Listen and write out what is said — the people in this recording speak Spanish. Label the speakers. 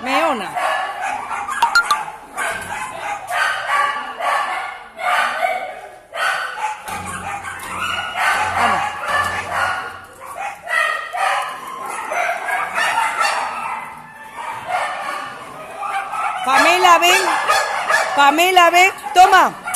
Speaker 1: Meona. Pamela, ven. Pamela, ven. Toma.